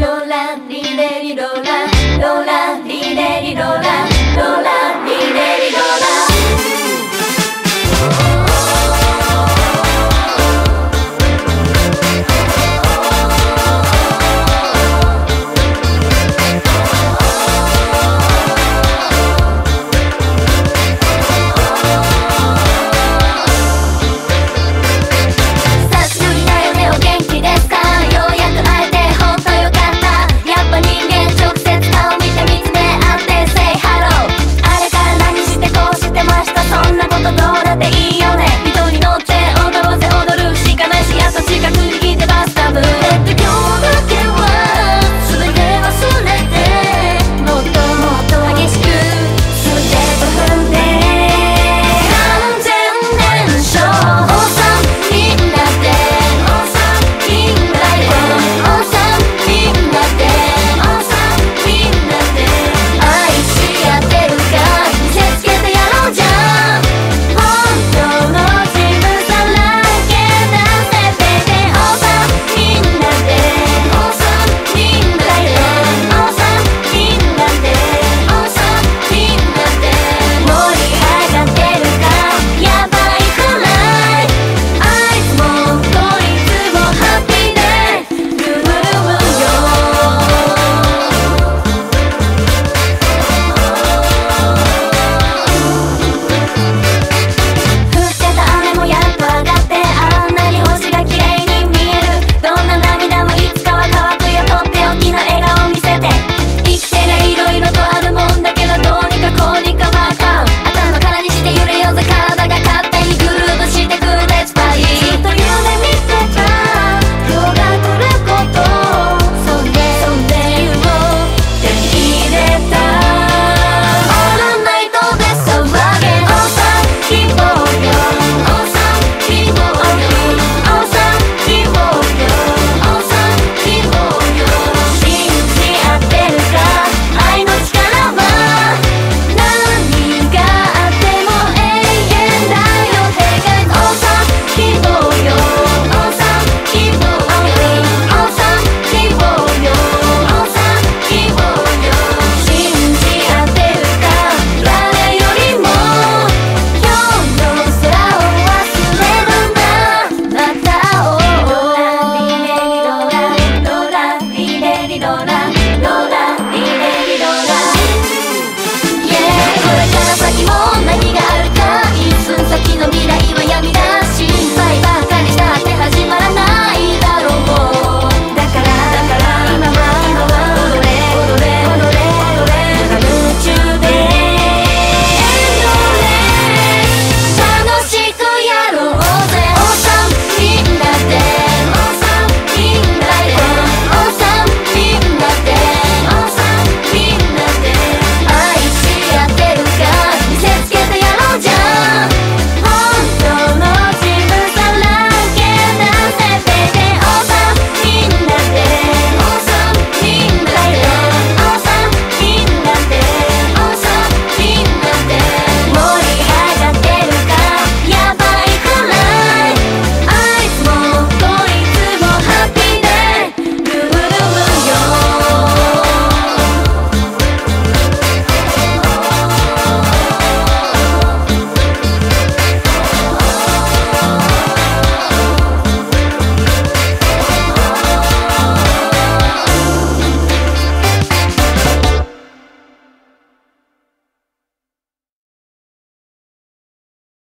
ロラリレリロラロラリレリロラロラリレリロラ